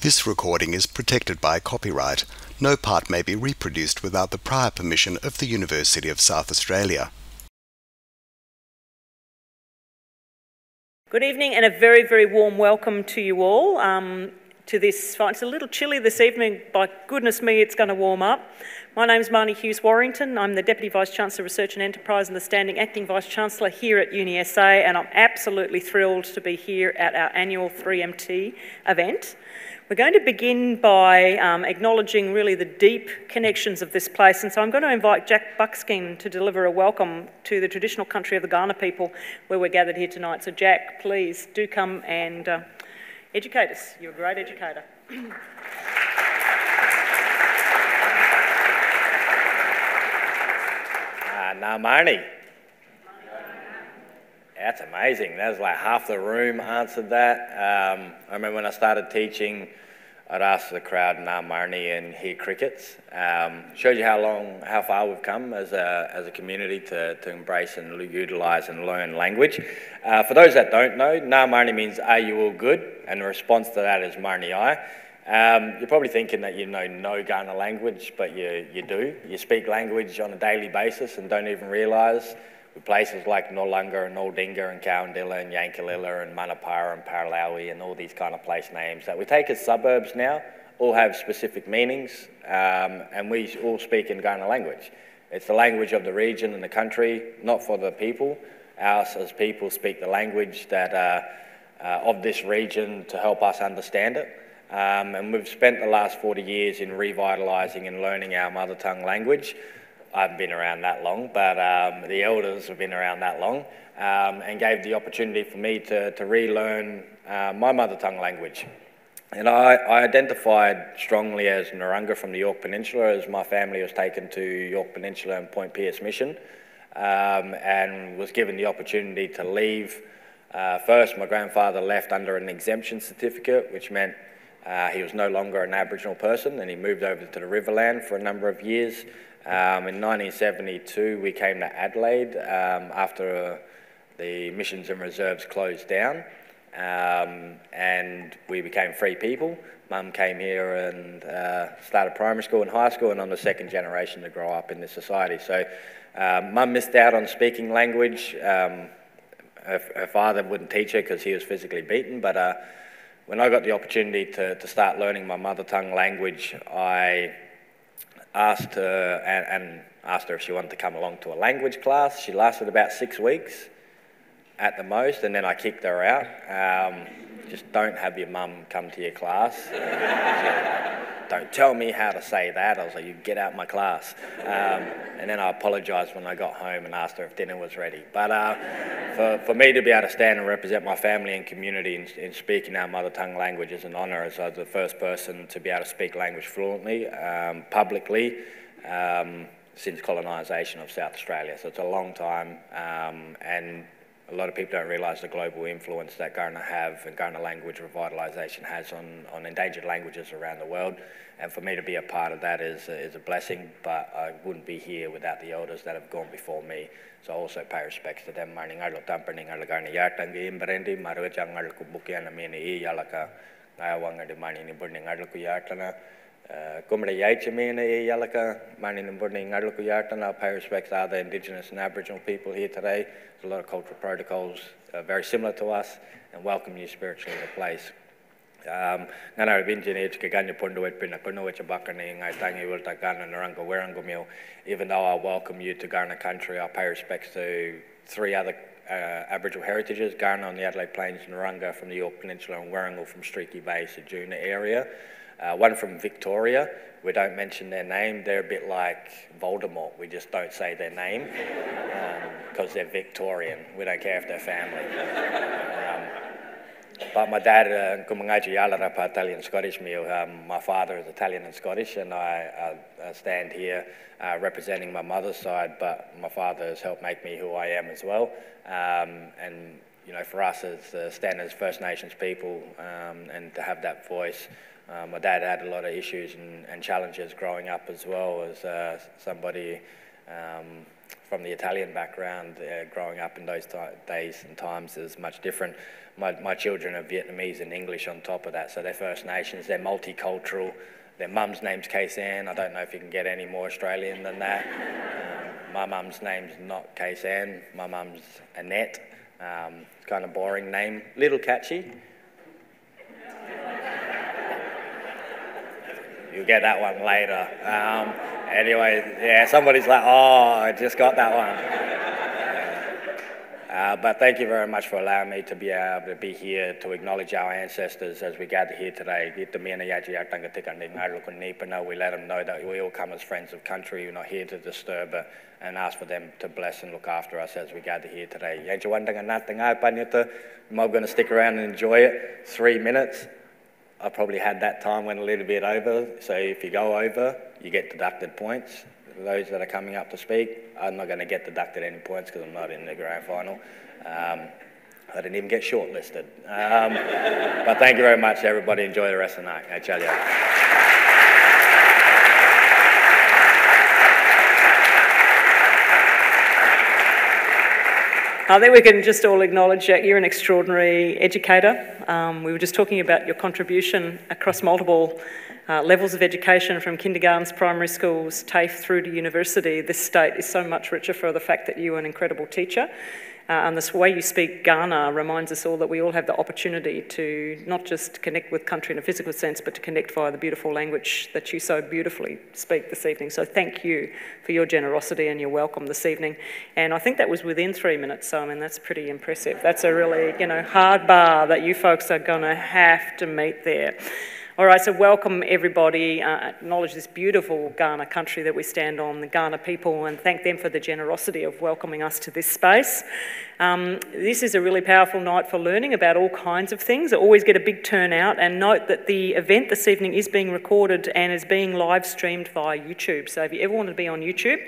This recording is protected by copyright. No part may be reproduced without the prior permission of the University of South Australia. Good evening and a very, very warm welcome to you all um, to this. It's a little chilly this evening. By goodness me, it's going to warm up. My name is Marnie Hughes Warrington. I'm the Deputy Vice Chancellor of Research and Enterprise and the Standing Acting Vice Chancellor here at UniSA, and I'm absolutely thrilled to be here at our annual 3MT event. We're going to begin by um, acknowledging really the deep connections of this place, and so I'm going to invite Jack Buckskin to deliver a welcome to the traditional country of the Kaurna people where we're gathered here tonight. So, Jack, please do come and uh, educate us. You're a great educator. Nah, Marnie. That's amazing. That was like half the room answered that. Um, I remember when I started teaching, I'd ask the crowd, nah, Marnie, and hear crickets. Um, shows you how long, how far we've come as a, as a community to, to embrace and utilise and learn language. Uh, for those that don't know, nah, Marnie means are you all good? And the response to that is Marnie I. Um, you're probably thinking that you know no Kaurna language, but you, you do. You speak language on a daily basis and don't even realise places like Noarlunga and Noarlunga and Cowandilla and Yankalilla and Manapara and Paralowie and all these kind of place names that we take as suburbs now all have specific meanings um, and we all speak in Kaurna language. It's the language of the region and the country, not for the people. Us as people speak the language that uh, uh, of this region to help us understand it. Um, and we've spent the last 40 years in revitalising and learning our mother tongue language. I haven't been around that long, but um, the elders have been around that long um, and gave the opportunity for me to, to relearn uh, my mother tongue language. And I, I, identified strongly as Narungga from the Yorke Peninsula as my family was taken to Yorke Peninsula and Point Pearce Mission um, and was given the opportunity to leave. Uh, first, my grandfather left under an exemption certificate, which meant uh, he was no longer an Aboriginal person and he moved over to the Riverland for a number of years. Um, in 1972, we came to Adelaide um, after uh, the missions and reserves closed down, um, and we became free people. Mum came here and uh, started primary school and high school, and I'm the second generation to grow up in this society. So, um, Mum missed out on speaking language. Um, her, her, father wouldn't teach her because he was physically beaten, but uh, when I got the opportunity to, to start learning my mother tongue language, I asked her and, and, asked her if she wanted to come along to a language class. She lasted about six weeks at the most, and then I kicked her out. Um, just don't have your mum come to your class. don't tell me how to say that. I was like, you get out my class. Um, and then I apologised when I got home and asked her if dinner was ready. But uh, for, for me to be able to stand and represent my family and community in, in speaking our mother tongue language is an honour as I was the first person to be able to speak language fluently, um, publicly, um, since colonisation of South Australia. So it's a long time um, and a lot of people don't realise the global influence that Kaurna have and Kaurna language revitalisation has on, on endangered languages around the world. And for me to be a part of that is, is a blessing, but I wouldn't be here without the elders that have gone before me. So I also pay respects to them. Arlo ku yartana. Kumra Yaichamina Yalaka, Mani Namburni Ngarluku Yartan, I pay respects to other Indigenous and Aboriginal people here today. There's a lot of cultural protocols uh, very similar to us and welcome you spiritually in the place. Um, ngana binjini chika ganya pundu wet pina kuno wet bakani ngai tangi wilta gana naranga werango mil. Even though I welcome you to Kaurna country, I pay respects to three other uh, Aboriginal heritages, Kaurna on the Adelaide Plains, Narungga from the Yorke Peninsula and Wirangu from Streaky Bay, Ceduna area. Uh, one from Victoria, we don't mention their name. They're a bit like Voldemort. We just don't say their name because um, they're Victorian. We don't care if they're family. Um, but my dad, uh, Italian Scottish meal. Um, my father is Italian and Scottish, and I, I stand here uh, representing my mother's side. But my father has helped make me who I am as well. Um, and you know, for us as uh, stand as First Nations people, um, and to have that voice. Uh, my dad had a lot of issues and, and, challenges growing up as well as uh, somebody Um, from the Italian background, uh, growing up in those days and times is much different. My, my children are Vietnamese and English on top of that, so they're First Nations, they're multicultural. Their mum's name's Kaysan. I don't know if you can get any more Australian than that. Um, my mum's name's not Kaysan. My mum's Annette. Um, kind of boring name, little catchy. You'll get that one later. Um, anyway, yeah, somebody's like, oh, I just got that one. Uh, but thank you very much for allowing me to be able to be here to acknowledge our ancestors as we gather here today. We let them know that we all come as friends of country. We're not here to disturb it and ask for them to bless and look after us as we gather here today. I'm going to stick around and enjoy it. Three minutes. I probably had that time went a little bit over, so if you go over, you get deducted points. Those that are coming up to speak, I'm not going to get deducted any points because I'm not in the grand final. Um, I didn't even get shortlisted. Um, but thank you very much, everybody. Enjoy the rest of the night. I tell you. I think we can just all acknowledge that you're an extraordinary educator. Um, we were just talking about your contribution across multiple uh, levels of education from kindergartens, primary schools, TAFE through to university. This state is so much richer for the fact that you are an incredible teacher. Uh, and this way you speak Kaurna reminds us all that we all have the opportunity to not just connect with country in a physical sense, but to connect via the beautiful language that you so beautifully speak this evening. So thank you for your generosity and your welcome this evening. And I think that was within three minutes, so I mean, that's pretty impressive. That's a really, you know, hard bar that you folks are going to have to meet there. All right, so welcome everybody. Uh, acknowledge this beautiful Kaurna country that we stand on, the Kaurna people, and thank them for the generosity of welcoming us to this space. Um, this is a really powerful night for learning about all kinds of things. I always get a big turnout, and note that the event this evening is being recorded and is being live streamed via YouTube. So if you ever want to be on YouTube,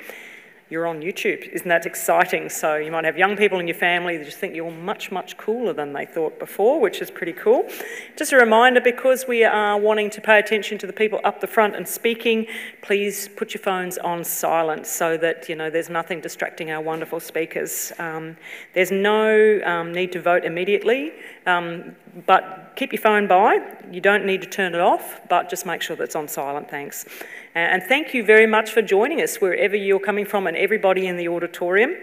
you're on YouTube. Isn't that exciting? So you might have young people in your family that just think you're much, much cooler than they thought before, which is pretty cool. Just a reminder, because we are wanting to pay attention to the people up the front and speaking, please put your phones on silent so that, you know, there's nothing distracting our wonderful speakers. Um, there's no um, need to vote immediately, um, but keep your phone by. You don't need to turn it off, but just make sure that it's on silent, thanks. And thank you very much for joining us wherever you're coming from and everybody in the auditorium.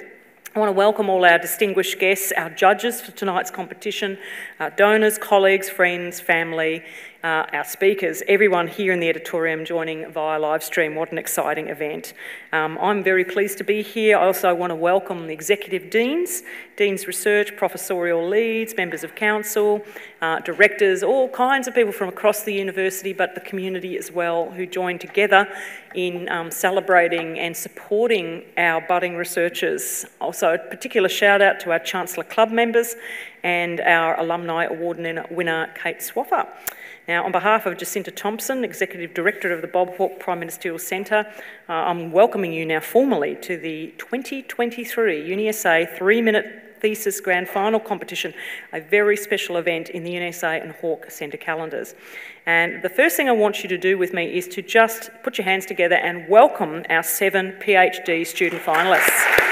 I want to welcome all our distinguished guests, our judges for tonight's competition, our donors, colleagues, friends, family, uh, our speakers, everyone here in the auditorium joining via live stream. What an exciting event. Um, I'm very pleased to be here. I also want to welcome the executive deans, deans research, professorial leads, members of council, uh, directors, all kinds of people from across the university, but the community as well, who joined together in um, celebrating and supporting our budding researchers. Also, a particular shout out to our Chancellor Club members and our Alumni Award winner, Kate Swaffer. Now, on behalf of Jacinta Thompson, Executive Director of the Bob Hawke Prime Ministerial Centre, uh, I'm welcoming you now formally to the 2023 UniSA three-minute thesis grand final competition, a very special event in the UniSA and Hawke Centre calendars. And the first thing I want you to do with me is to just put your hands together and welcome our seven PhD student finalists.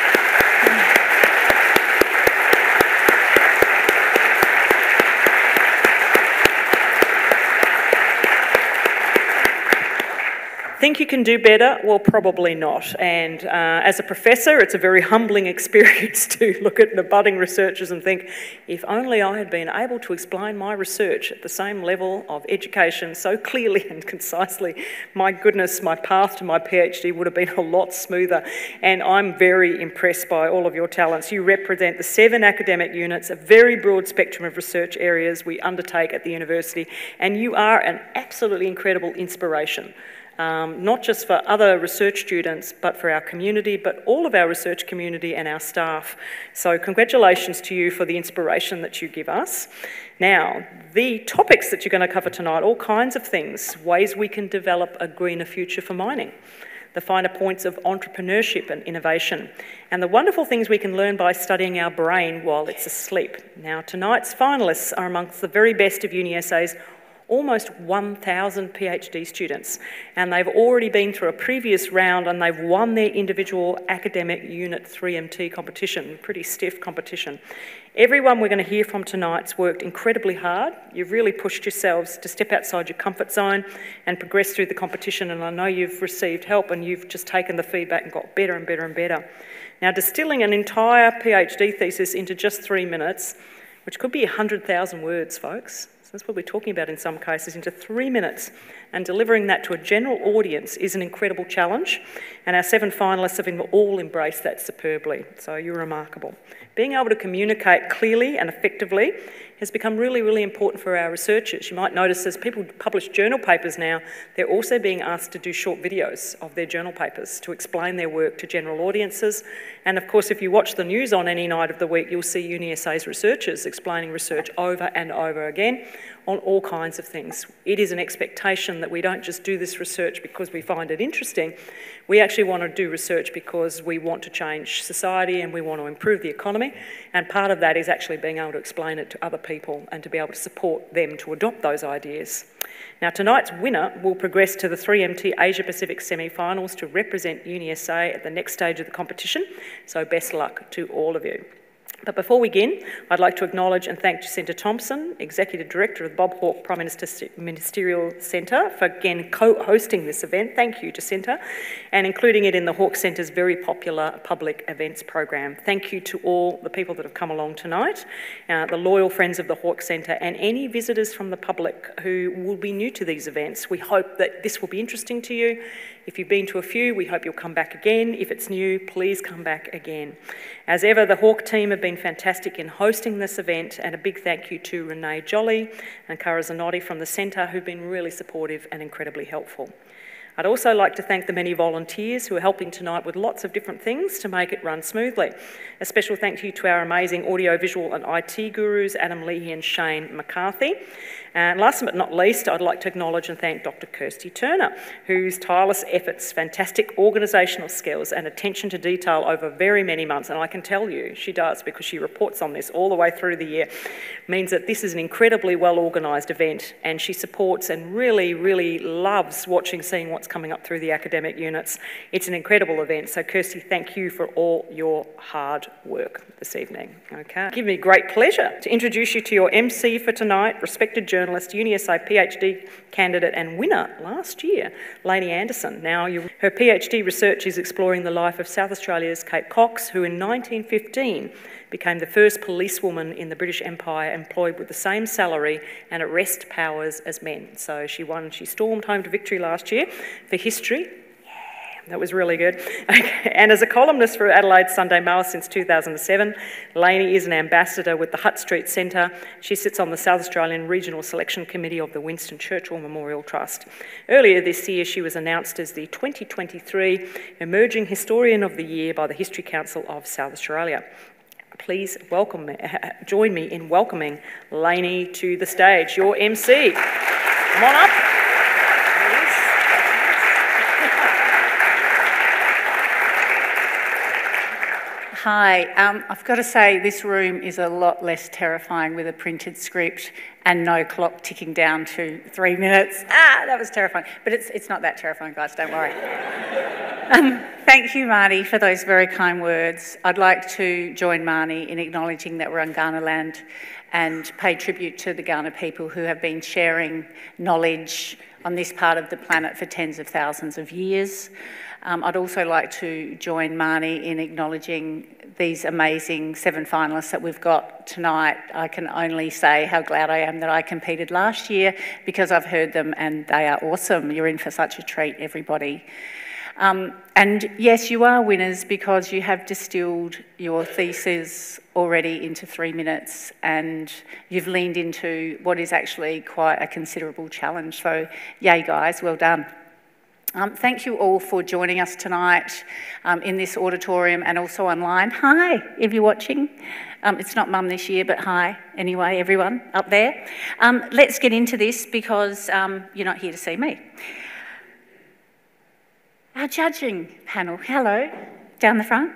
Think you can do better? Well, probably not. And uh, as a professor, it's a very humbling experience to look at the budding researchers and think, if only I had been able to explain my research at the same level of education so clearly and concisely, my goodness, my path to my PhD would have been a lot smoother. And I'm very impressed by all of your talents. You represent the seven academic units, a very broad spectrum of research areas we undertake at the university, and you are an absolutely incredible inspiration um, not just for other research students, but for our community, but all of our research community and our staff. So congratulations to you for the inspiration that you give us. Now, the topics that you're going to cover tonight, all kinds of things, ways we can develop a greener future for mining the finer points of entrepreneurship and innovation, and the wonderful things we can learn by studying our brain while it's asleep. Now, tonight's finalists are amongst the very best of UniSA's almost 1,000 PhD students, and they've already been through a previous round and they've won their individual academic unit 3MT competition, pretty stiff competition. Everyone we're going to hear from tonight's worked incredibly hard. You've really pushed yourselves to step outside your comfort zone and progress through the competition, and I know you've received help and you've just taken the feedback and got better and better and better. Now, distilling an entire PhD thesis into just three minutes, which could be 100,000 words, folks, that's what we're talking about in some cases, into three minutes. And delivering that to a general audience is an incredible challenge. And our seven finalists have all embraced that superbly. So you're remarkable. Being able to communicate clearly and effectively has become really, really important for our researchers. You might notice as people publish journal papers now, they're also being asked to do short videos of their journal papers to explain their work to general audiences. And of course, if you watch the news on any night of the week, you'll see UniSA's researchers explaining research over and over again on all kinds of things. It is an expectation that we don't just do this research because we find it interesting. We actually want to do research because we want to change society and we want to improve the economy. And part of that is actually being able to explain it to other people and to be able to support them to adopt those ideas. Now, tonight's winner will progress to the 3MT Asia Pacific semi finals to represent UniSA at the next stage of the competition. So, best luck to all of you. But before we begin, I'd like to acknowledge and thank Jacinta Thompson, Executive Director of the Bob Hawke Prime Minister's Ministerial Centre, for again co-hosting this event. Thank you, Jacinta, and including it in the Hawke Centre's very popular public events program. Thank you to all the people that have come along tonight, uh, the loyal friends of the Hawke Centre, and any visitors from the public who will be new to these events. We hope that this will be interesting to you if you've been to a few, we hope you'll come back again. If it's new, please come back again. As ever, the Hawke team have been fantastic in hosting this event, and a big thank you to Renee Jolly and Cara Zanotti from the Centre, who've been really supportive and incredibly helpful. I'd also like to thank the many volunteers who are helping tonight with lots of different things to make it run smoothly. A special thank you to our amazing audiovisual and IT gurus, Adam Leahy and Shane McCarthy. And last but not least, I'd like to acknowledge and thank Dr. Kirsty Turner, whose tireless efforts, fantastic organisational skills, and attention to detail over very many months, and I can tell you she does because she reports on this all the way through the year, means that this is an incredibly well organised event, and she supports and really, really loves watching, seeing what's coming up through the academic units. It's an incredible event, so Kirsty, thank you for all your hard work this evening. Okay, give me great pleasure to introduce you to your MC for tonight, respected journalist journalist, UniSA PhD candidate and winner last year, Lainie Anderson. Now, you, her PhD research is exploring the life of South Australia's Kate Cocks, who in 1915 became the first policewoman in the British Empire employed with the same salary and arrest powers as men. So she won, she stormed home to victory last year for history that was really good. and as a columnist for Adelaide Sunday Mail since 2007, Lainie is an ambassador with the Hutt Street Centre. She sits on the South Australian Regional Selection Committee of the Winston Churchill Memorial Trust. Earlier this year, she was announced as the 2023 Emerging Historian of the Year by the History Council of South Australia. Please welcome me, join me in welcoming Lainie to the stage, your MC. Come on up. Hi, um, I've got to say this room is a lot less terrifying with a printed script and no clock ticking down to three minutes. Ah, that was terrifying. But it's, it's not that terrifying, guys, don't worry. um, thank you, Marnie, for those very kind words. I'd like to join Marnie in acknowledging that we're on Kaurna land and pay tribute to the Kaurna people who have been sharing knowledge on this part of the planet for tens of thousands of years. Um, I'd also like to join Marnie in acknowledging these amazing seven finalists that we've got tonight. I can only say how glad I am that I competed last year because I've heard them and they are awesome. You're in for such a treat, everybody. Um, and yes, you are winners because you have distilled your thesis already into three minutes and you've leaned into what is actually quite a considerable challenge. So, yay, guys, well done. Um, thank you all for joining us tonight um, in this auditorium and also online. Hi, if you're watching. Um, it's not mum this year, but hi, anyway, everyone up there. Um, let's get into this because um, you're not here to see me. Our judging panel, hello, down the front.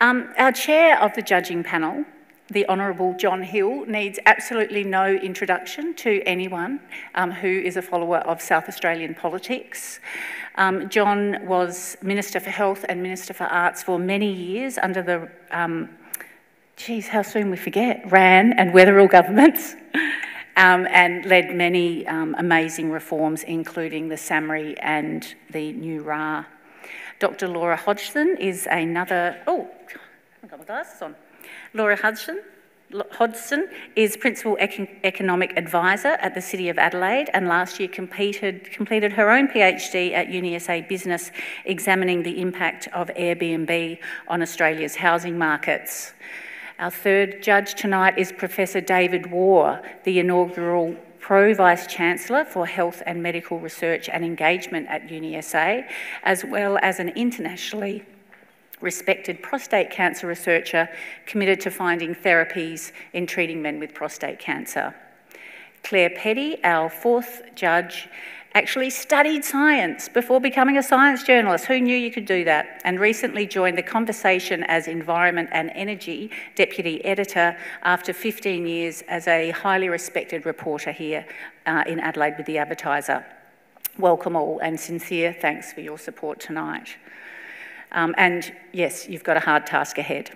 Um, our chair of the judging panel the Honourable John Hill needs absolutely no introduction to anyone um, who is a follower of South Australian politics. Um, John was Minister for Health and Minister for Arts for many years under the, um, geez, how soon we forget, Rann and Wetherill governments. Um, and led many um, amazing reforms, including the SAHMRI and the new RA. Dr. Laura Hodgson is another, oh, I haven't got my glasses on. Laura Hodgson, Hodgson is Principal Econ Economic Advisor at the City of Adelaide and last year completed, completed her own PhD at UniSA Business examining the impact of Airbnb on Australia's housing markets. Our third judge tonight is Professor David War, the inaugural Pro Vice Chancellor for Health and Medical Research and Engagement at UniSA, as well as an internationally respected prostate cancer researcher committed to finding therapies in treating men with prostate cancer. Clare Peddie, our fourth judge, actually studied science before becoming a science journalist. Who knew you could do that? And recently joined The Conversation as Environment and Energy Deputy Editor after 15 years as a highly respected reporter here uh, in Adelaide with The Advertiser. Welcome all and sincere thanks for your support tonight. Um, and yes, you've got a hard task ahead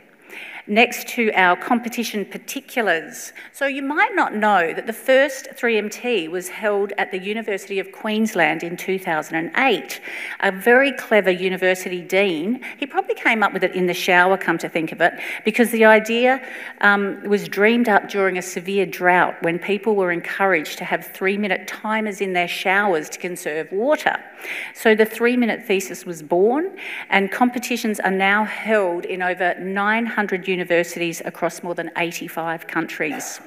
next to our competition particulars. So you might not know that the first 3MT was held at the University of Queensland in 2008. A very clever university dean, he probably came up with it in the shower, come to think of it, because the idea um, was dreamed up during a severe drought when people were encouraged to have three-minute timers in their showers to conserve water. So the three-minute thesis was born, and competitions are now held in over 900 universities across more than 85 countries.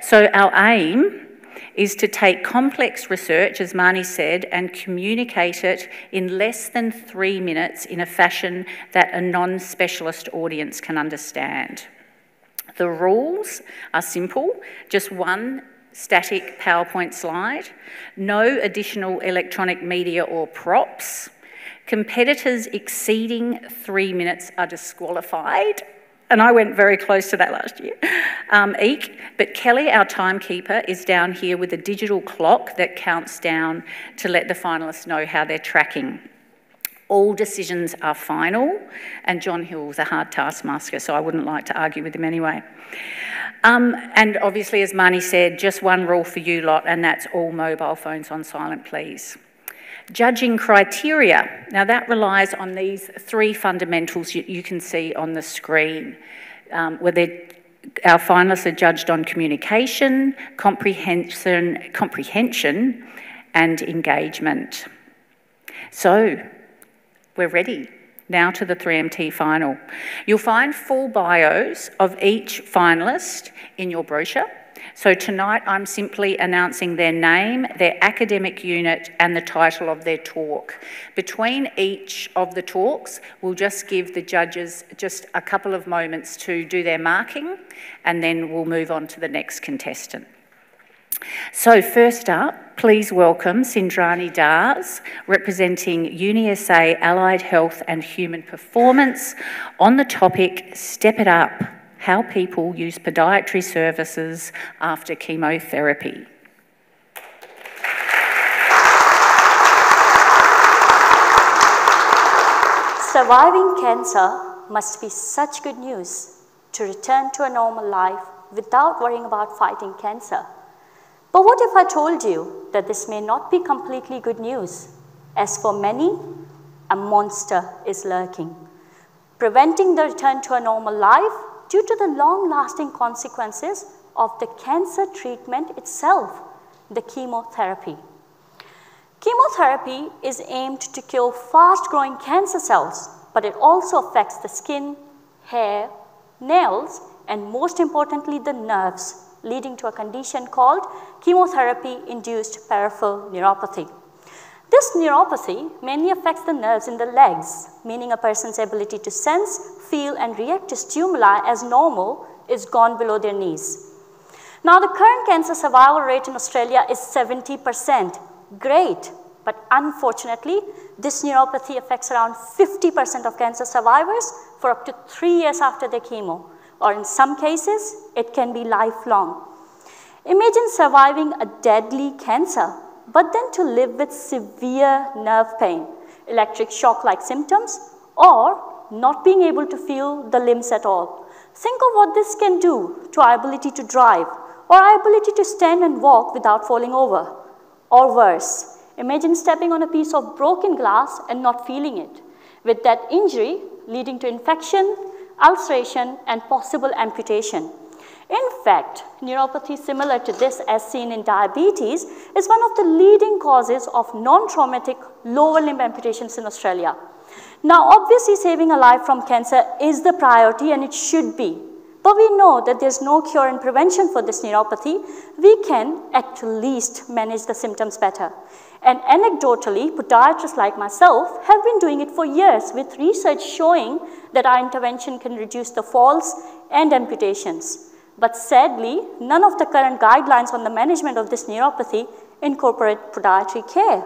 So our aim is to take complex research, as Marnie said, and communicate it in less than three minutes in a fashion that a non-specialist audience can understand. The rules are simple, just one static PowerPoint slide, no additional electronic media or props, competitors exceeding three minutes are disqualified, and I went very close to that last year. Um, Eek, but Kelly, our timekeeper, is down here with a digital clock that counts down to let the finalists know how they're tracking. All decisions are final, and John Hill was a hard taskmaster, so I wouldn't like to argue with him anyway. Um, and obviously, as Marnie said, just one rule for you lot, and that's all mobile phones on silent, please. Judging criteria. Now that relies on these three fundamentals you, you can see on the screen. Um, where our finalists are judged on communication, comprehension, comprehension and engagement. So we're ready. Now to the 3MT final. You'll find full bios of each finalist in your brochure. So tonight I'm simply announcing their name, their academic unit and the title of their talk. Between each of the talks, we'll just give the judges just a couple of moments to do their marking and then we'll move on to the next contestant. So first up, please welcome Sindhrani Dars, representing UniSA Allied Health and Human Performance on the topic Step It Up, how people use podiatry services after chemotherapy. Surviving cancer must be such good news to return to a normal life without worrying about fighting cancer. But what if I told you that this may not be completely good news? As for many, a monster is lurking, preventing the return to a normal life due to the long-lasting consequences of the cancer treatment itself, the chemotherapy. Chemotherapy is aimed to kill fast-growing cancer cells, but it also affects the skin, hair, nails, and most importantly, the nerves, leading to a condition called chemotherapy-induced peripheral neuropathy. This neuropathy mainly affects the nerves in the legs, meaning a person's ability to sense, feel and react to stimuli as normal is gone below their knees. Now the current cancer survival rate in Australia is 70%. Great, but unfortunately, this neuropathy affects around 50% of cancer survivors for up to three years after their chemo, or in some cases, it can be lifelong. Imagine surviving a deadly cancer, but then to live with severe nerve pain, electric shock-like symptoms, or not being able to feel the limbs at all. Think of what this can do to our ability to drive, or our ability to stand and walk without falling over. Or worse, imagine stepping on a piece of broken glass and not feeling it, with that injury leading to infection, ulceration, and possible amputation. In fact, neuropathy similar to this as seen in diabetes is one of the leading causes of non-traumatic lower limb amputations in Australia. Now, obviously saving a life from cancer is the priority and it should be. But we know that there's no cure and prevention for this neuropathy. We can at least manage the symptoms better. And anecdotally, podiatrists like myself have been doing it for years with research showing that our intervention can reduce the falls and amputations. But sadly, none of the current guidelines on the management of this neuropathy incorporate podiatry care.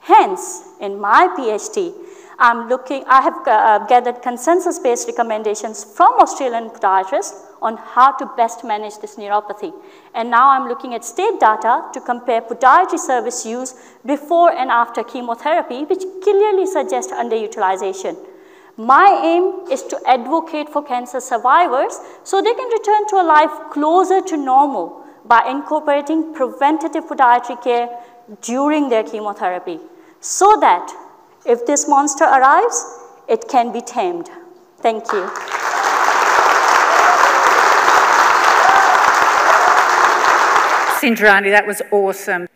Hence, in my PhD, I'm looking, I have uh, gathered consensus-based recommendations from Australian podiatrists on how to best manage this neuropathy. And now I'm looking at state data to compare podiatry service use before and after chemotherapy, which clearly suggests underutilization. My aim is to advocate for cancer survivors so they can return to a life closer to normal by incorporating preventative podiatry care during their chemotherapy so that if this monster arrives, it can be tamed. Thank you. Sindhrani, that was awesome.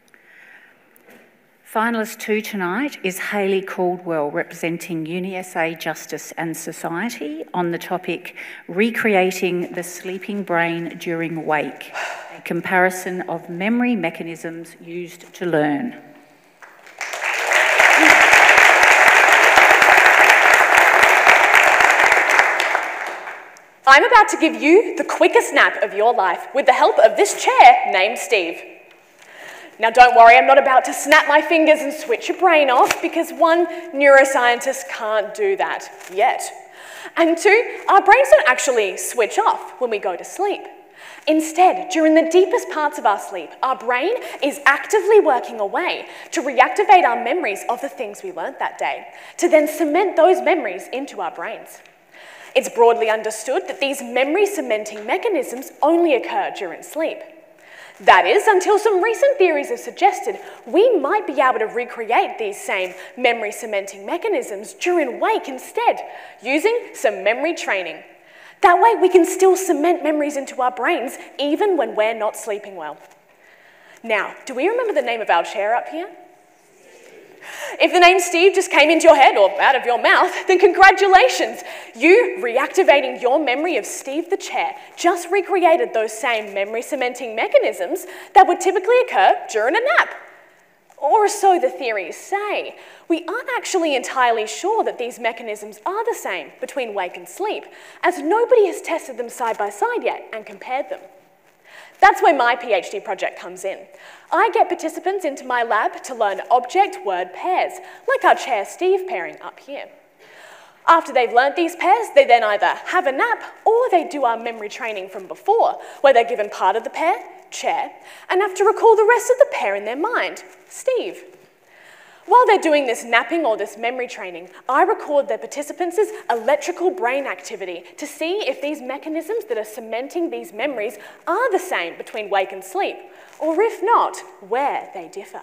Finalist two tonight is Hayley Caldwell, representing UniSA Justice and Society, on the topic Recreating the Sleeping Brain During Wake, a comparison of memory mechanisms used to learn. I'm about to give you the quickest nap of your life with the help of this chair named Steve. Now, don't worry, I'm not about to snap my fingers and switch your brain off because one, neuroscientist can't do that yet. And two, our brains don't actually switch off when we go to sleep. Instead, during the deepest parts of our sleep, our brain is actively working away to reactivate our memories of the things we learnt that day, to then cement those memories into our brains. It's broadly understood that these memory cementing mechanisms only occur during sleep. That is, until some recent theories have suggested we might be able to recreate these same memory cementing mechanisms during wake instead, using some memory training. That way we can still cement memories into our brains even when we're not sleeping well. Now, do we remember the name of our chair up here? If the name Steve just came into your head or out of your mouth, then congratulations. You, reactivating your memory of Steve the chair, just recreated those same memory cementing mechanisms that would typically occur during a nap. Or so the theories say. We aren't actually entirely sure that these mechanisms are the same between wake and sleep, as nobody has tested them side by side yet and compared them. That's where my PhD project comes in. I get participants into my lab to learn object-word pairs, like our chair Steve pairing up here. After they've learnt these pairs, they then either have a nap or they do our memory training from before, where they're given part of the pair, chair, and have to recall the rest of the pair in their mind, Steve. While they're doing this napping or this memory training, I record their participants' electrical brain activity to see if these mechanisms that are cementing these memories are the same between wake and sleep, or if not, where they differ.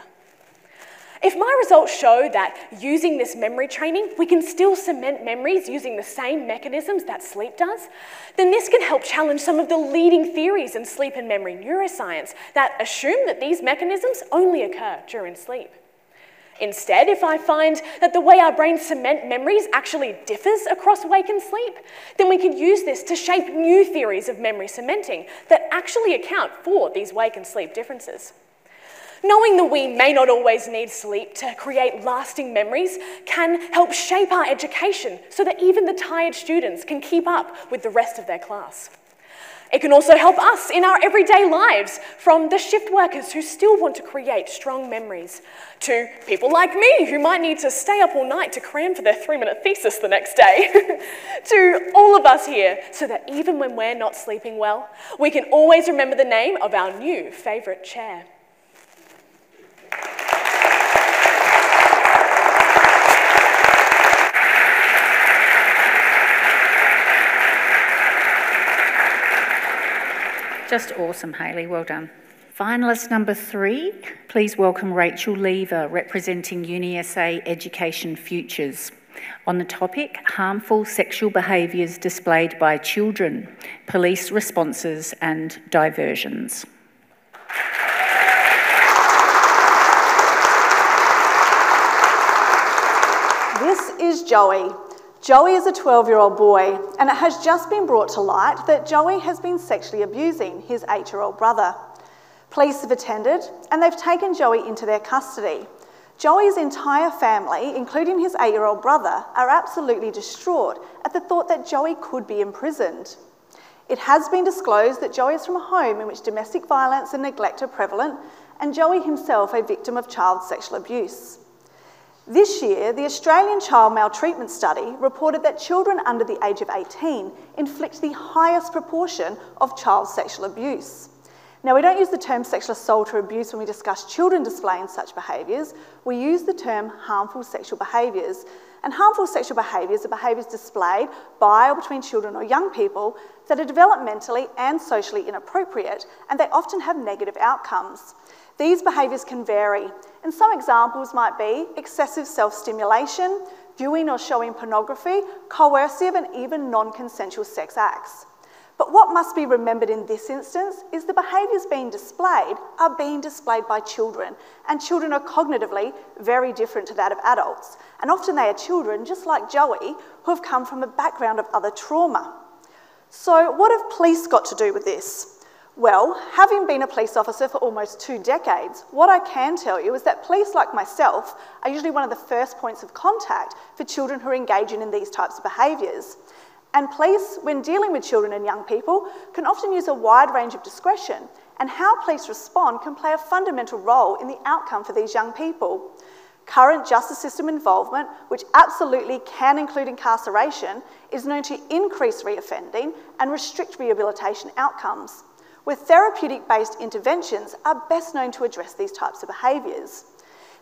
If my results show that using this memory training, we can still cement memories using the same mechanisms that sleep does, then this can help challenge some of the leading theories in sleep and memory neuroscience that assume that these mechanisms only occur during sleep. Instead, if I find that the way our brains cement memories actually differs across wake and sleep, then we can use this to shape new theories of memory cementing that actually account for these wake and sleep differences. Knowing that we may not always need sleep to create lasting memories can help shape our education so that even the tired students can keep up with the rest of their class. It can also help us in our everyday lives, from the shift workers who still want to create strong memories, to people like me who might need to stay up all night to cram for their three minute thesis the next day, to all of us here, so that even when we're not sleeping well, we can always remember the name of our new favourite chair. Just awesome, Hayley. Well done. Finalist number three, please welcome Rachel Lever, representing UniSA Education Futures, on the topic harmful sexual behaviours displayed by children, police responses and diversions. This is Joey, Joey is a 12 year old boy, and it has just been brought to light that Joey has been sexually abusing his 8 year old brother. Police have attended and they've taken Joey into their custody. Joey's entire family, including his 8 year old brother, are absolutely distraught at the thought that Joey could be imprisoned. It has been disclosed that Joey is from a home in which domestic violence and neglect are prevalent, and Joey himself a victim of child sexual abuse. This year, the Australian Child Maltreatment Study reported that children under the age of 18 inflict the highest proportion of child sexual abuse. Now, we don't use the term sexual assault or abuse when we discuss children displaying such behaviours. We use the term harmful sexual behaviours. And harmful sexual behaviours are behaviours displayed by or between children or young people that are developmentally and socially inappropriate, and they often have negative outcomes. These behaviours can vary, and some examples might be excessive self stimulation, viewing or showing pornography, coercive, and even non consensual sex acts. But what must be remembered in this instance is the behaviours being displayed are being displayed by children, and children are cognitively very different to that of adults. And often they are children, just like Joey, who have come from a background of other trauma. So, what have police got to do with this? Well, having been a police officer for almost two decades, what I can tell you is that police like myself are usually one of the first points of contact for children who are engaging in these types of behaviours. And police, when dealing with children and young people, can often use a wide range of discretion, and how police respond can play a fundamental role in the outcome for these young people. Current justice system involvement, which absolutely can include incarceration, is known to increase reoffending and restrict rehabilitation outcomes where therapeutic based interventions are best known to address these types of behaviours.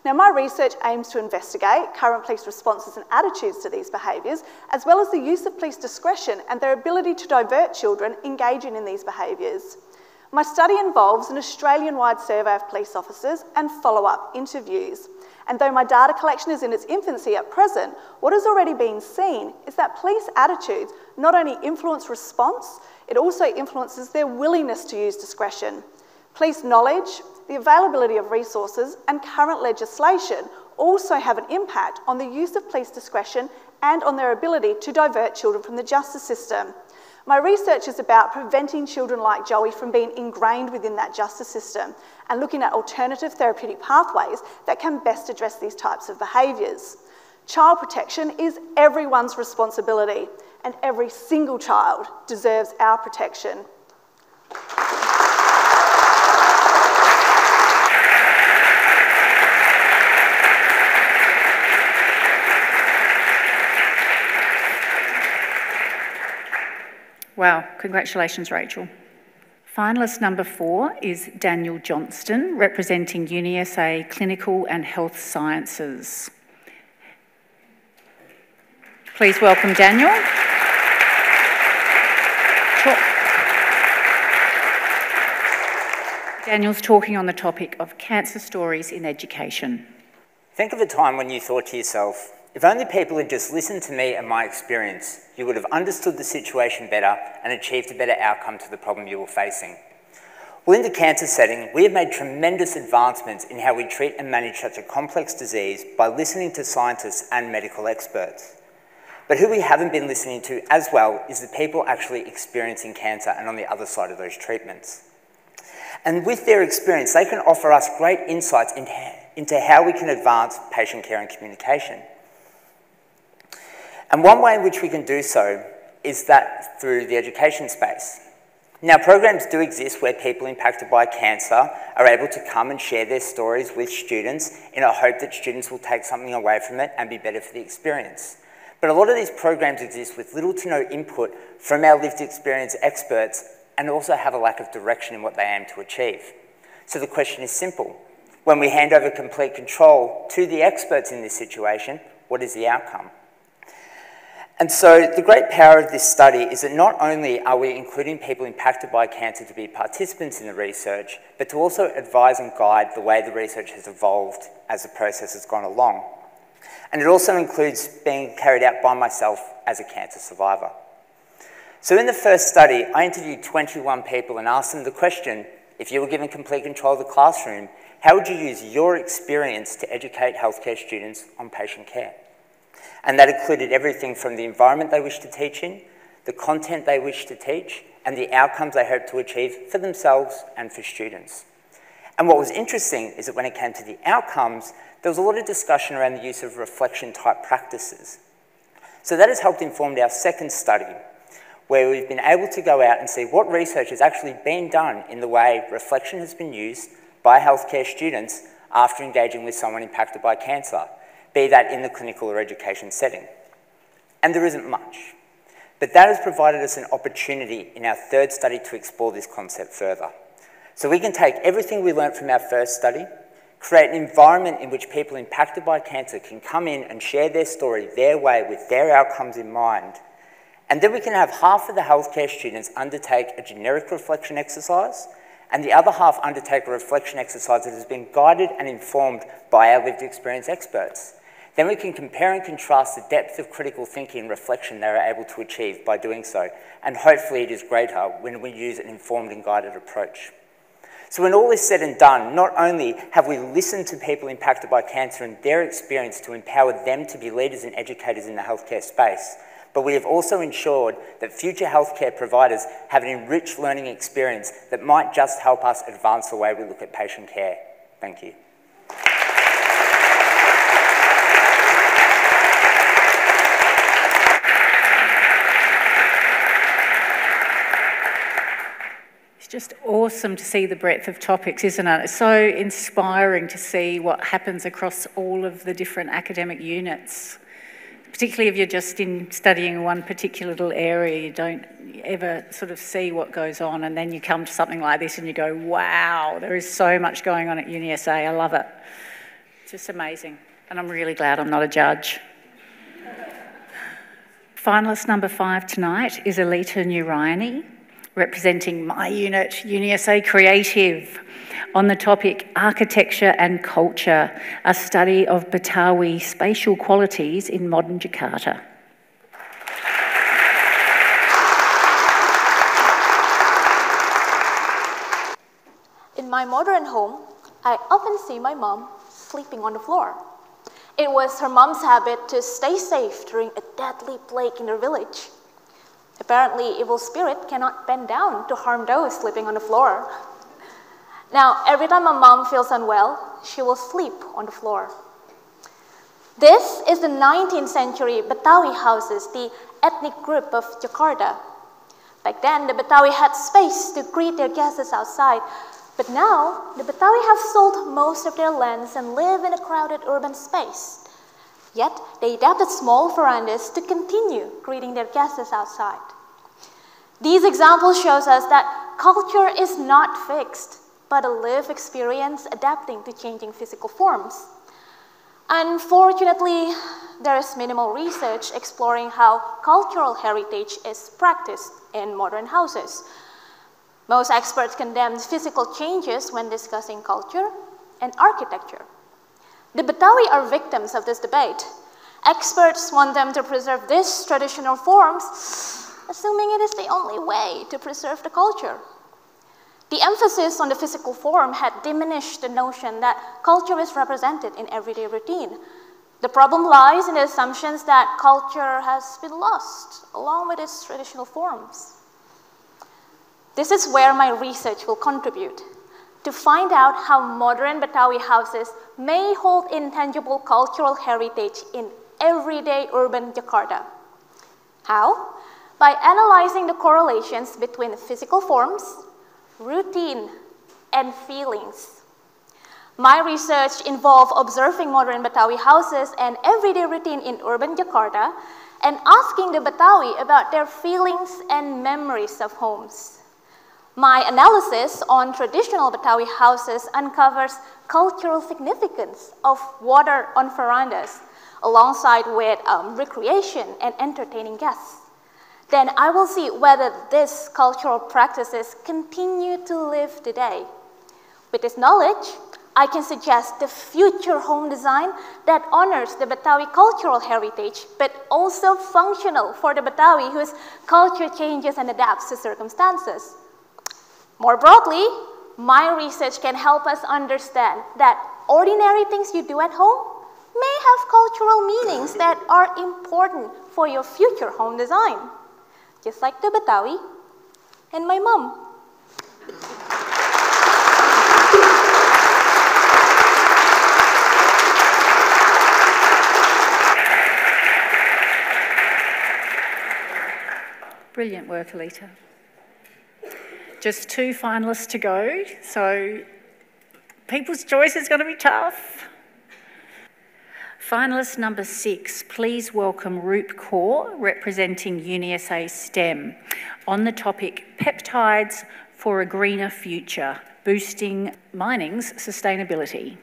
Now, my research aims to investigate current police responses and attitudes to these behaviours, as well as the use of police discretion and their ability to divert children engaging in these behaviours. My study involves an Australian wide survey of police officers and follow up interviews. And though my data collection is in its infancy at present, what has already been seen is that police attitudes not only influence response, it also influences their willingness to use discretion. Police knowledge, the availability of resources, and current legislation also have an impact on the use of police discretion and on their ability to divert children from the justice system. My research is about preventing children like Joey from being ingrained within that justice system and looking at alternative therapeutic pathways that can best address these types of behaviours. Child protection is everyone's responsibility and every single child deserves our protection. Wow, congratulations, Rachel. Finalist number four is Daniel Johnstone, representing UniSA Clinical and Health Sciences. Please welcome Daniel. Daniel's talking on the topic of cancer stories in education. Think of a time when you thought to yourself, if only people had just listened to me and my experience, you would have understood the situation better and achieved a better outcome to the problem you were facing. Well, in the cancer setting, we have made tremendous advancements in how we treat and manage such a complex disease by listening to scientists and medical experts. But who we haven't been listening to as well is the people actually experiencing cancer and on the other side of those treatments. And with their experience, they can offer us great insights into how we can advance patient care and communication. And one way in which we can do so is that through the education space. Now, programs do exist where people impacted by cancer are able to come and share their stories with students in a hope that students will take something away from it and be better for the experience. But a lot of these programs exist with little to no input from our lived experience experts and also have a lack of direction in what they aim to achieve. So the question is simple. When we hand over complete control to the experts in this situation, what is the outcome? And so the great power of this study is that not only are we including people impacted by cancer to be participants in the research, but to also advise and guide the way the research has evolved as the process has gone along. And it also includes being carried out by myself as a cancer survivor. So in the first study, I interviewed 21 people and asked them the question, if you were given complete control of the classroom, how would you use your experience to educate healthcare students on patient care? And that included everything from the environment they wish to teach in, the content they wish to teach, and the outcomes they hope to achieve for themselves and for students. And what was interesting is that when it came to the outcomes, there was a lot of discussion around the use of reflection type practices. So that has helped inform our second study, where we've been able to go out and see what research has actually been done in the way reflection has been used by healthcare students after engaging with someone impacted by cancer be that in the clinical or education setting. And there isn't much. But that has provided us an opportunity in our third study to explore this concept further. So we can take everything we learned from our first study, create an environment in which people impacted by cancer can come in and share their story their way with their outcomes in mind. And then we can have half of the healthcare students undertake a generic reflection exercise and the other half undertake a reflection exercise that has been guided and informed by our lived experience experts. Then we can compare and contrast the depth of critical thinking and reflection they are able to achieve by doing so, and hopefully it is greater when we use an informed and guided approach. So when all is said and done, not only have we listened to people impacted by cancer and their experience to empower them to be leaders and educators in the healthcare space, but we have also ensured that future healthcare providers have an enriched learning experience that might just help us advance the way we look at patient care. Thank you. Just awesome to see the breadth of topics, isn't it? It's so inspiring to see what happens across all of the different academic units. Particularly if you're just in studying one particular little area, you don't ever sort of see what goes on, and then you come to something like this and you go, wow, there is so much going on at UniSA. I love it. It's just amazing. And I'm really glad I'm not a judge. Finalist number five tonight is Elita Nuraeny representing my unit, UniSA Creative, on the topic Architecture and Culture, a study of Betawi spatial qualities in modern Jakarta. In my modern home, I often see my mom sleeping on the floor. It was her mom's habit to stay safe during a deadly plague in her village. Apparently, evil spirit cannot bend down to harm those sleeping on the floor. Now, every time my mom feels unwell, she will sleep on the floor. This is the 19th century Betawi houses, the ethnic group of Jakarta. Back then, the Betawi had space to greet their guests outside, but now the Betawi have sold most of their lands and live in a crowded urban space. Yet, they adapted small verandas to continue greeting their guests outside. These examples shows us that culture is not fixed, but a lived experience adapting to changing physical forms. Unfortunately, there is minimal research exploring how cultural heritage is practiced in modern houses. Most experts condemn physical changes when discussing culture and architecture. The Betawi are victims of this debate. Experts want them to preserve these traditional forms, assuming it is the only way to preserve the culture. The emphasis on the physical form had diminished the notion that culture is represented in everyday routine. The problem lies in the assumptions that culture has been lost along with its traditional forms. This is where my research will contribute to find out how modern Betawi houses may hold intangible cultural heritage in everyday urban Jakarta. How? by analyzing the correlations between physical forms, routine, and feelings. My research involved observing modern Betawi houses and everyday routine in urban Jakarta and asking the Betawi about their feelings and memories of homes. My analysis on traditional Betawi houses uncovers cultural significance of water on verandas alongside with um, recreation and entertaining guests. Then I will see whether these cultural practices continue to live today. With this knowledge, I can suggest the future home design that honors the Betawi cultural heritage, but also functional for the Betawi whose culture changes and adapts to circumstances. More broadly, my research can help us understand that ordinary things you do at home may have cultural meanings that are important for your future home design, just like the Betawi and my mom. Brilliant work, Elita. Just two finalists to go, so people's choice is going to be tough. Finalist number six, please welcome Roop Kaur, representing UniSA STEM, on the topic Peptides for a Greener Future, Boosting Mining's Sustainability.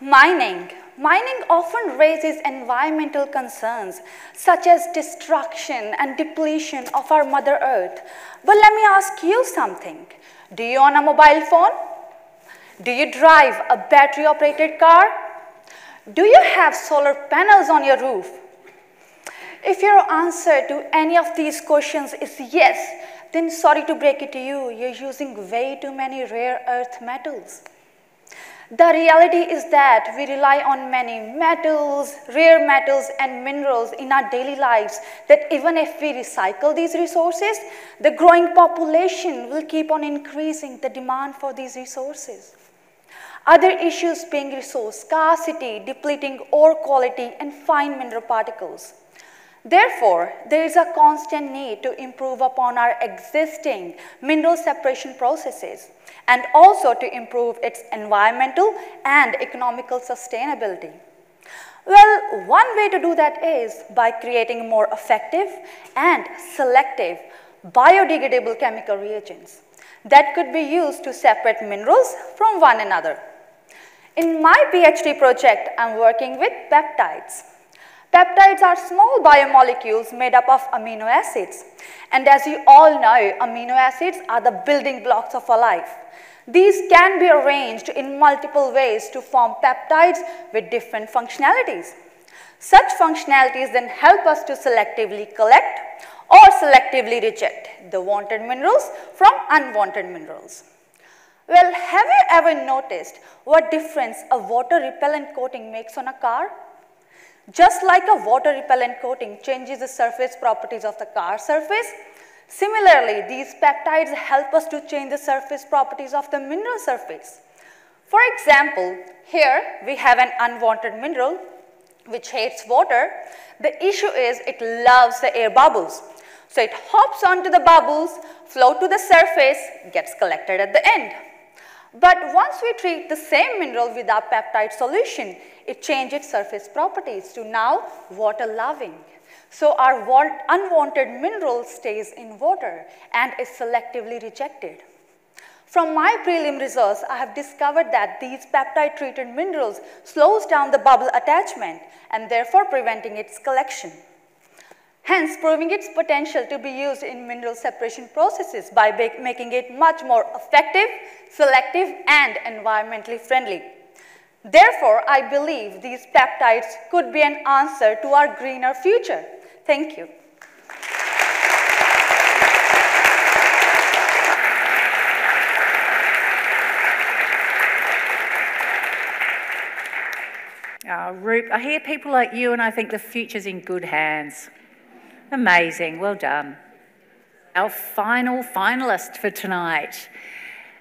Mining. Mining often raises environmental concerns such as destruction and depletion of our Mother Earth. But let me ask you something. Do you own a mobile phone? Do you drive a battery operated car? Do you have solar panels on your roof? If your answer to any of these questions is yes, then sorry to break it to you, you're using way too many rare earth metals. The reality is that we rely on many metals, rare metals and minerals in our daily lives that even if we recycle these resources, the growing population will keep on increasing the demand for these resources. Other issues being resource scarcity, depleting ore quality and fine mineral particles. Therefore, there is a constant need to improve upon our existing mineral separation processes and also to improve its environmental and economical sustainability. Well, one way to do that is by creating more effective and selective biodegradable chemical reagents that could be used to separate minerals from one another. In my PhD project, I'm working with peptides. Peptides are small biomolecules made up of amino acids. And as you all know, amino acids are the building blocks of our life. These can be arranged in multiple ways to form peptides with different functionalities. Such functionalities then help us to selectively collect or selectively reject the wanted minerals from unwanted minerals. Well, have you ever noticed what difference a water repellent coating makes on a car? Just like a water repellent coating changes the surface properties of the car surface, similarly, these peptides help us to change the surface properties of the mineral surface. For example, here we have an unwanted mineral which hates water. The issue is it loves the air bubbles. So it hops onto the bubbles, float to the surface, gets collected at the end. But once we treat the same mineral with our peptide solution, it changes its surface properties to now water-loving. So our unwanted mineral stays in water and is selectively rejected. From my prelim results, I have discovered that these peptide-treated minerals slows down the bubble attachment and therefore preventing its collection hence proving its potential to be used in mineral separation processes by making it much more effective, selective, and environmentally friendly. Therefore, I believe these peptides could be an answer to our greener future. Thank you. Uh, Roop, I hear people like you and I think the future's in good hands. Amazing, well done. Our final finalist for tonight,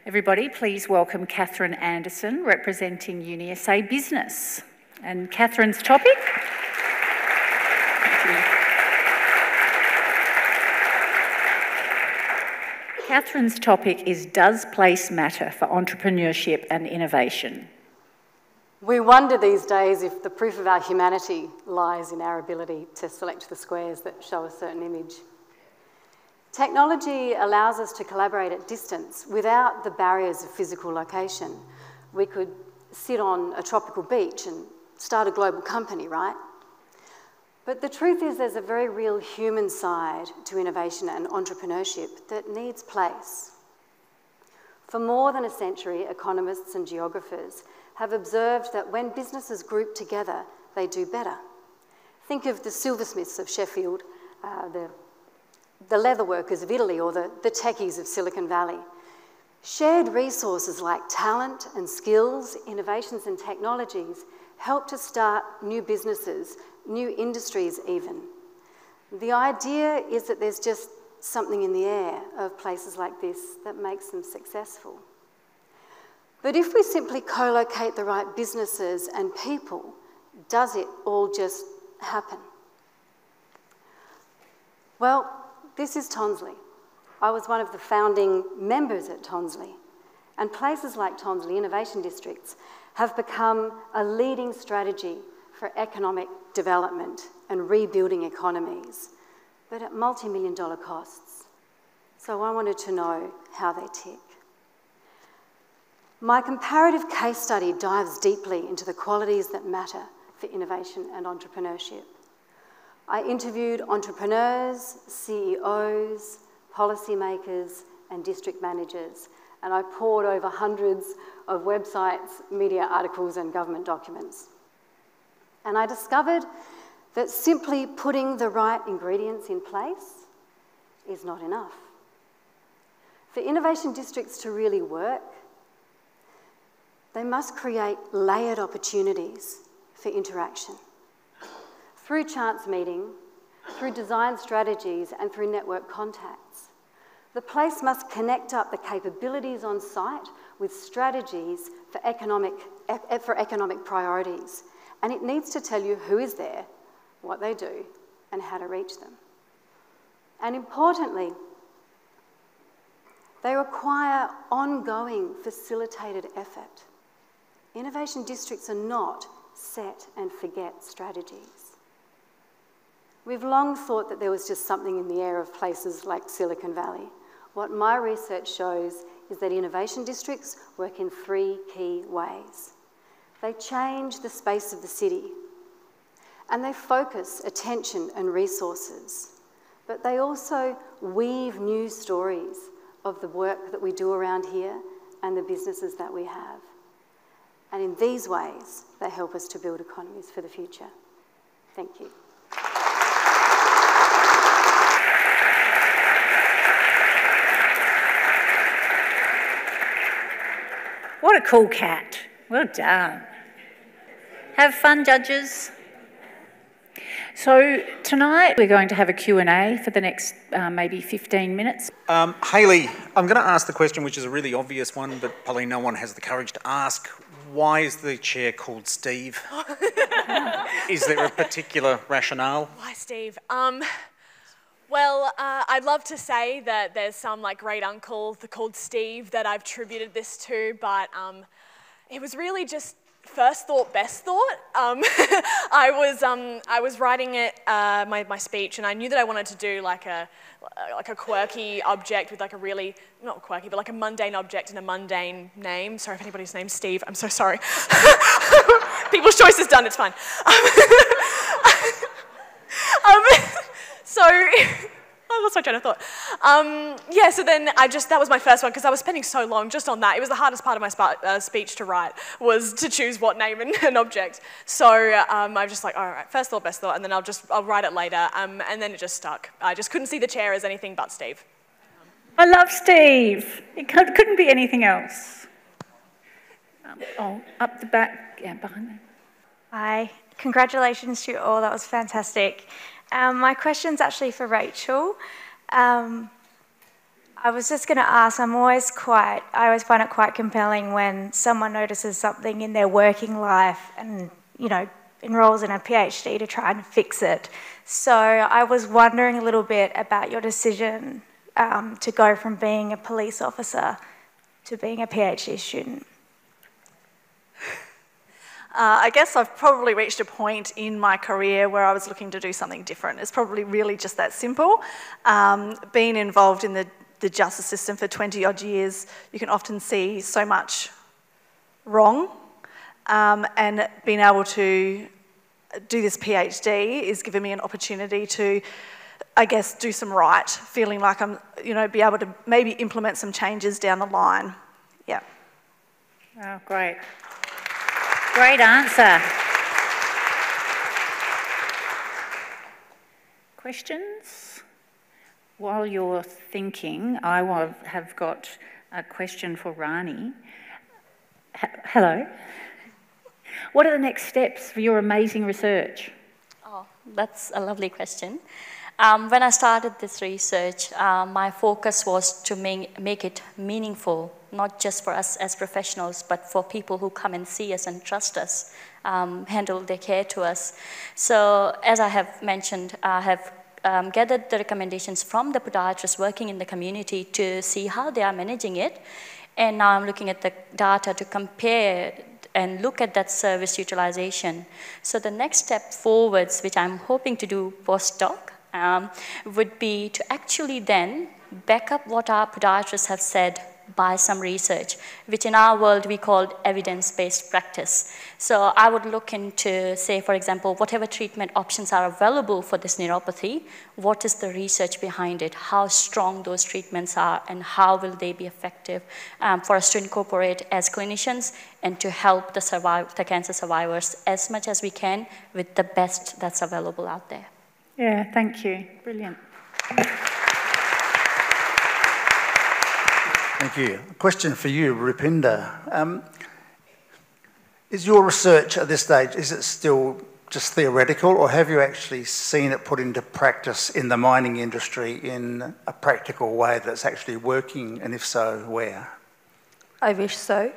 Everybody, please welcome Kathryn Anderson, representing UniSA Business. And Kathryn's topic? Kathryn's topic is Does Place Matter for Entrepreneurship and Innovation? We wonder these days if the proof of our humanity lies in our ability to select the squares that show a certain image. Technology allows us to collaborate at distance without the barriers of physical location. We could sit on a tropical beach and start a global company, right? But the truth is, there's a very real human side to innovation and entrepreneurship that needs place. For more than a century, economists and geographers have observed that when businesses group together, they do better. Think of the silversmiths of Sheffield, uh, the, the leather workers of Italy, or the, the techies of Silicon Valley. Shared resources like talent and skills, innovations and technologies help to start new businesses new industries, even. The idea is that there's just something in the air of places like this that makes them successful. But if we simply co locate the right businesses and people, does it all just happen? Well, this is Tonsley. I was one of the founding members at Tonsley, and places like Tonsley, innovation districts, have become a leading strategy for economic development and rebuilding economies, but at multi million dollar costs. So I wanted to know how they tick. My comparative case study dives deeply into the qualities that matter for innovation and entrepreneurship. I interviewed entrepreneurs, CEOs, policymakers, and district managers, and I poured over hundreds of websites, media articles, and government documents. And I discovered that simply putting the right ingredients in place is not enough. For innovation districts to really work, they must create layered opportunities for interaction. Through chance meeting, through design strategies, and through network contacts. The place must connect up the capabilities on site with strategies for economic, eh, for economic priorities and it needs to tell you who is there, what they do, and how to reach them. And importantly, they require ongoing facilitated effort. Innovation districts are not set and forget strategies. We've long thought that there was just something in the air of places like Silicon Valley. What my research shows is that innovation districts work in three key ways. They change the space of the city and they focus attention and resources. But they also weave new stories of the work that we do around here and the businesses that we have. And in these ways, they help us to build economies for the future. Thank you. What a cool cat. Well done. Have fun, judges. So tonight we're going to have a Q&A for the next uh, maybe 15 minutes. Um, Hayley, I'm going to ask the question which is a really obvious one, but probably no one has the courage to ask. Why is the chair called Steve? is there a particular rationale? Why Steve? Um, well, uh, I'd love to say that there's some like great uncle called Steve that I've attributed this to, but um, it was really just first thought, best thought. Um, I was um, I was writing it uh, my my speech, and I knew that I wanted to do like a like a quirky object with like a really not quirky, but like a mundane object and a mundane name. Sorry if anybody's name's Steve. I'm so sorry. People's choice is done. It's fine. um, so. I lost my train of thought. Um, yeah, so then I just, that was my first one because I was spending so long just on that. It was the hardest part of my spa- uh, speech to write was to choose what name and an object. So um, I was just like, all right, first thought, best thought, and then I'll just, I'll write it later. Um, and then it just stuck. I just couldn't see the chair as anything but Steve. I love Steve. It couldn't be anything else. Um, oh, up the back, yeah, behind there. Hi, congratulations to you all. That was fantastic. Um, my question's actually for Rachel. Um, I was just going to ask, I'm always quite, I always find it quite compelling when someone notices something in their working life and, you know, enrolls in a PhD to try and fix it. So I was wondering a little bit about your decision um, to go from being a police officer to being a PhD student. Uh, I guess I've probably reached a point in my career where I was looking to do something different. It's probably really just that simple. Um, being involved in the, the justice system for 20 odd years, you can often see so much wrong. Um, and being able to do this PhD is giving me an opportunity to, I guess, do some right, feeling like I'm, you know, be able to maybe implement some changes down the line. Yeah. Oh, great. Great answer. Questions? While you're thinking, I have got a question for Rani. H hello. What are the next steps for your amazing research? Oh, that's a lovely question. Um, when I started this research, uh, my focus was to make, make it meaningful, not just for us as professionals, but for people who come and see us and trust us, um, handle their care to us. So as I have mentioned, I have um, gathered the recommendations from the podiatrists working in the community to see how they are managing it. And now I'm looking at the data to compare and look at that service utilization. So the next step forwards, which I'm hoping to do postdoc, um, would be to actually then back up what our podiatrists have said by some research, which in our world we call evidence-based practice. So I would look into, say, for example, whatever treatment options are available for this neuropathy, what is the research behind it, how strong those treatments are, and how will they be effective um, for us to incorporate as clinicians and to help the, survive, the cancer survivors as much as we can with the best that's available out there. Yeah, thank you. Brilliant. Thank you. A question for you, Rupinder. Um, is your research at this stage, is it still just theoretical or have you actually seen it put into practice in the mining industry in a practical way that's actually working and if so, where? I wish so.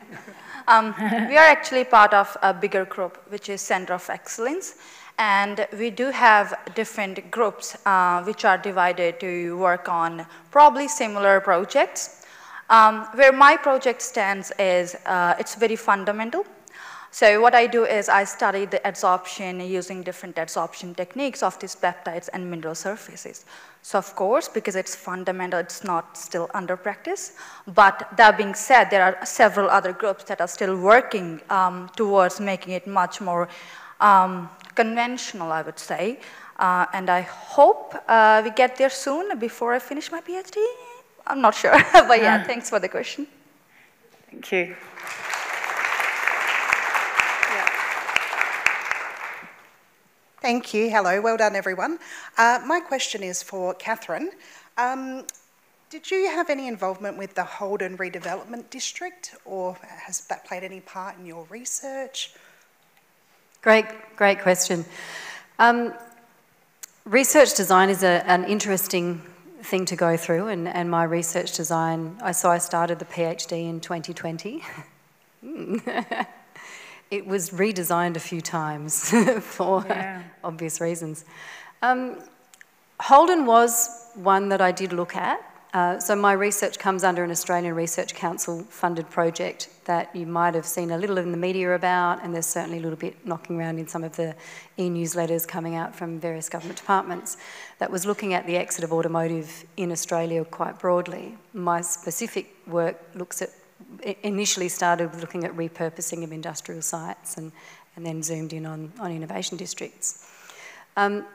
um, we are actually part of a bigger group which is Center of Excellence and we do have different groups uh, which are divided to work on probably similar projects. Um, where my project stands is uh, it's very fundamental. So what I do is I study the adsorption using different adsorption techniques of these peptides and mineral surfaces. So of course, because it's fundamental, it's not still under practice. But that being said, there are several other groups that are still working um, towards making it much more um, conventional, I would say. Uh, and I hope uh, we get there soon before I finish my PhD. I'm not sure, but yeah, ah. thanks for the question. Thank you. Thank you. Hello. Well done, everyone. Uh, my question is for Kathryn. Um, did you have any involvement with the Holden Redevelopment District, or has that played any part in your research? Great, great question. Um, research design is a, an interesting thing to go through, and, and my research design, I, so I started the PhD in 2020. it was redesigned a few times for yeah. obvious reasons. Um, Holden was one that I did look at. Uh, so my research comes under an Australian Research Council funded project that you might have seen a little in the media about, and there's certainly a little bit knocking around in some of the e-newsletters coming out from various government departments that was looking at the exit of automotive in Australia quite broadly. My specific work looks at initially started with looking at repurposing of industrial sites and, and then zoomed in on, on innovation districts. Um,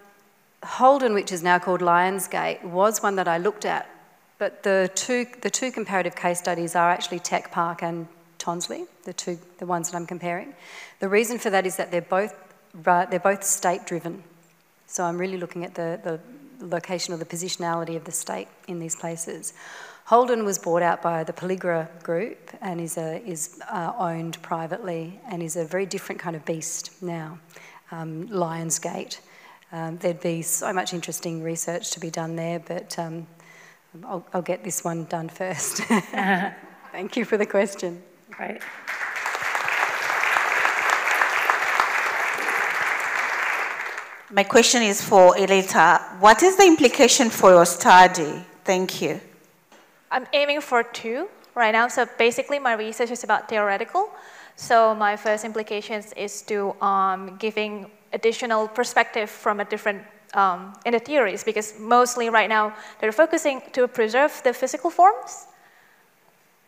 Holden, which is now called Lionsgate, was one that I looked at but the two, the two comparative case studies are actually Tech Park and Tonsley, the, two, the ones that I'm comparing. The reason for that is that they're both, they're both state-driven. So I'm really looking at the, the location or the positionality of the state in these places. Holden was bought out by the Pelligra Group and is, a, is uh, owned privately and is a very different kind of beast now, um, Lionsgate. Um, there'd be so much interesting research to be done there, but um, I'll, I'll get this one done first. Thank you for the question. Great. My question is for Elita. What is the implication for your study? Thank you. I'm aiming for two right now. So basically, my research is about theoretical. So my first implications is to um, giving additional perspective from a different um, in the theories because mostly right now they're focusing to preserve the physical forms.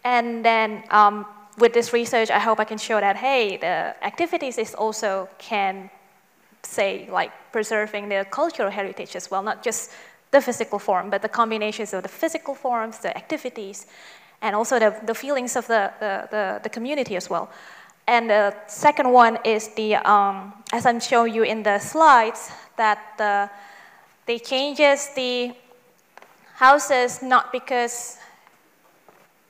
And then um, with this research, I hope I can show that, hey, the activities is also can say like preserving the cultural heritage as well, not just the physical form, but the combinations of the physical forms, the activities, and also the, the feelings of the, the, the, the community as well. And the second one is the, um, as I'm showing you in the slides, that the, they changes the houses not because,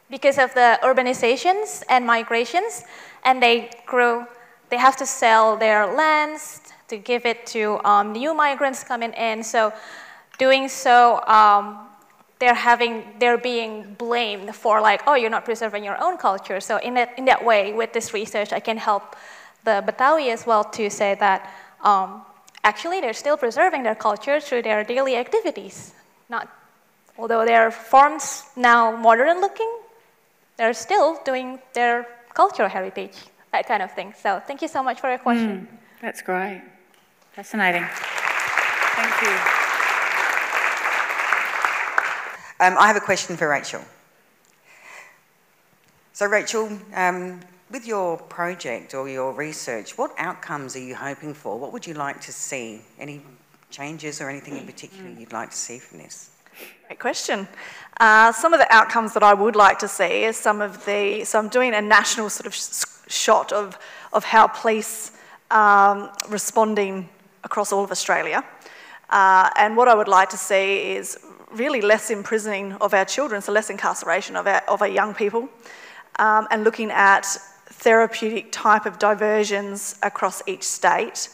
because of the urbanizations and migrations, and they grow, they have to sell their lands to give it to um, new migrants coming in. So doing so, um, they're having, they're being blamed for like, oh, you're not preserving your own culture. So in that, in that way, with this research, I can help the Betawi as well to say that um, actually they're still preserving their culture through their daily activities. Not, although their forms now modern looking, they're still doing their cultural heritage, that kind of thing. So thank you so much for your question. Mm, that's great. Fascinating. Thank you. Um, I have a question for Rachel. So, Rachel, um, with your project or your research, what outcomes are you hoping for? What would you like to see? Any changes or anything in particular you'd like to see from this? Great question. Uh, some of the outcomes that I would like to see is some of the, so I'm doing a national sort of sh shot of, of how police um, responding across all of Australia. Uh, and what I would like to see is really less imprisoning of our children, so less incarceration of our, of our young people, um, and looking at therapeutic type of diversions across each state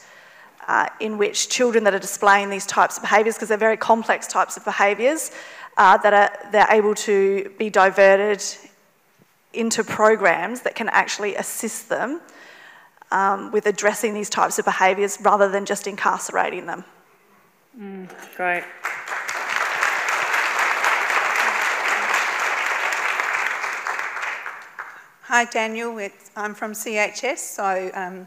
uh, in which children that are displaying these types of behaviours, because they're very complex types of behaviours, uh, that are, they're able to be diverted into programs that can actually assist them um, with addressing these types of behaviours rather than just incarcerating them. Mm, great. Hi Daniel, it's, I'm from CHS, so um,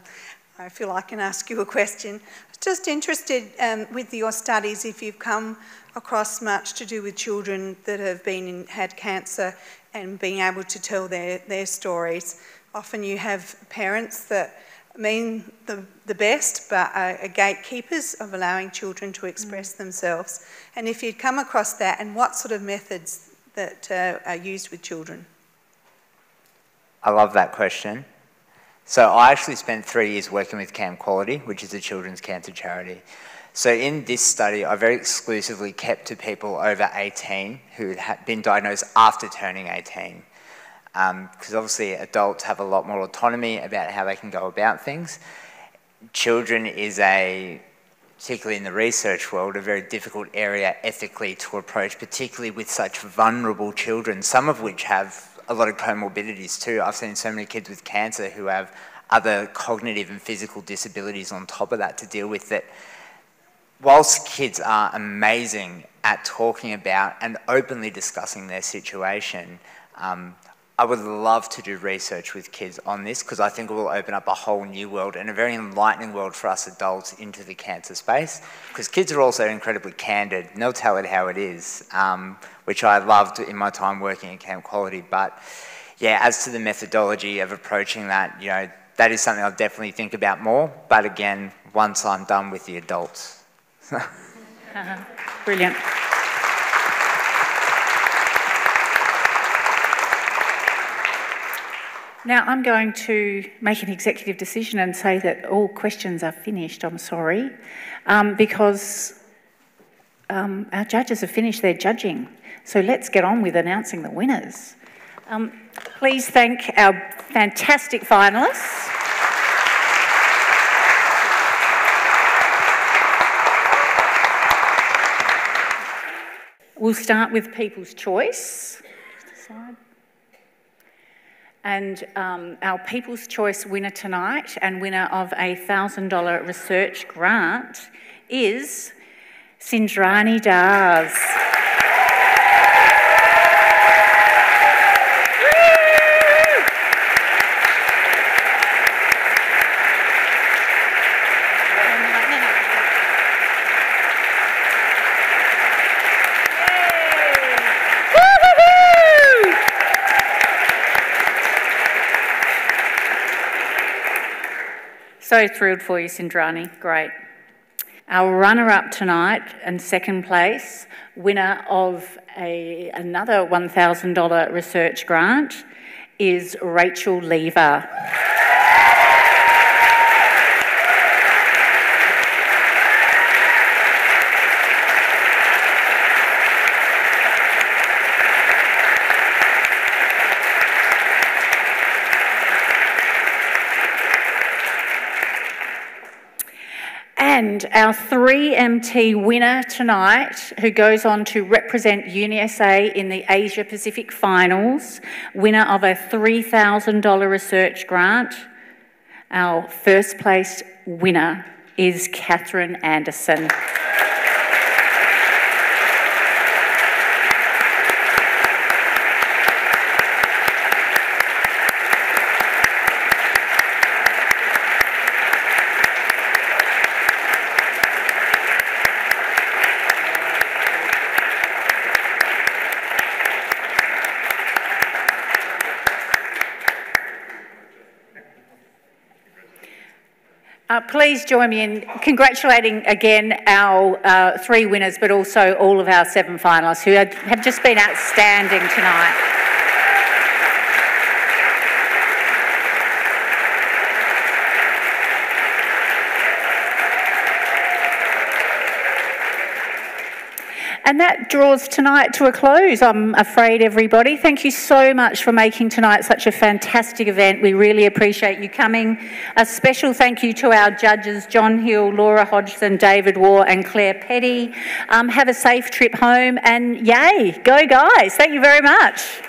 I feel I can ask you a question. Just interested um, with your studies if you've come across much to do with children that have been in, had cancer and being able to tell their, their stories. Often you have parents that mean the, the best, but are, are gatekeepers of allowing children to express mm. themselves. And if you'd come across that, and what sort of methods that uh, are used with children? I love that question. So I actually spent three years working with Camp Quality, which is a children's cancer charity. So in this study, I very exclusively kept to people over 18 who had been diagnosed after turning 18 because um, obviously adults have a lot more autonomy about how they can go about things. Children is a, particularly in the research world, a very difficult area ethically to approach, particularly with such vulnerable children, some of which have a lot of comorbidities too. I've seen so many kids with cancer who have other cognitive and physical disabilities on top of that to deal with that. Whilst kids are amazing at talking about and openly discussing their situation, um, I would love to do research with kids on this because I think it will open up a whole new world and a very enlightening world for us adults into the cancer space because kids are also incredibly candid and they'll tell it how it is, um, which I loved in my time working at Camp Quality. But yeah, as to the methodology of approaching that, you know, that is something I'll definitely think about more. But again, once I'm done with the adults. Brilliant. Now, I'm going to make an executive decision and say that all questions are finished. I'm sorry, um, because um, our judges have finished their judging. So let's get on with announcing the winners. Um, please thank our fantastic finalists. We'll start with People's Choice. And um, our People's Choice winner tonight and winner of a $1,000 research grant is Sindhrani Dars. So thrilled for you, Sindhrani. Great. Our runner-up tonight and second place, winner of a, another $1,000 research grant, is Rachel Lever. And our 3MT winner tonight, who goes on to represent UniSA in the Asia Pacific Finals, winner of a $3,000 research grant, our first place winner is Kathryn Anderson. Please join me in congratulating again our uh, three winners, but also all of our seven finalists who have, have just been outstanding tonight. And that draws tonight to a close, I'm afraid, everybody. Thank you so much for making tonight such a fantastic event. We really appreciate you coming. A special thank you to our judges, John Hill, Laura Hodgson, David War, and Clare Peddie. Um, have a safe trip home, and yay, go guys. Thank you very much.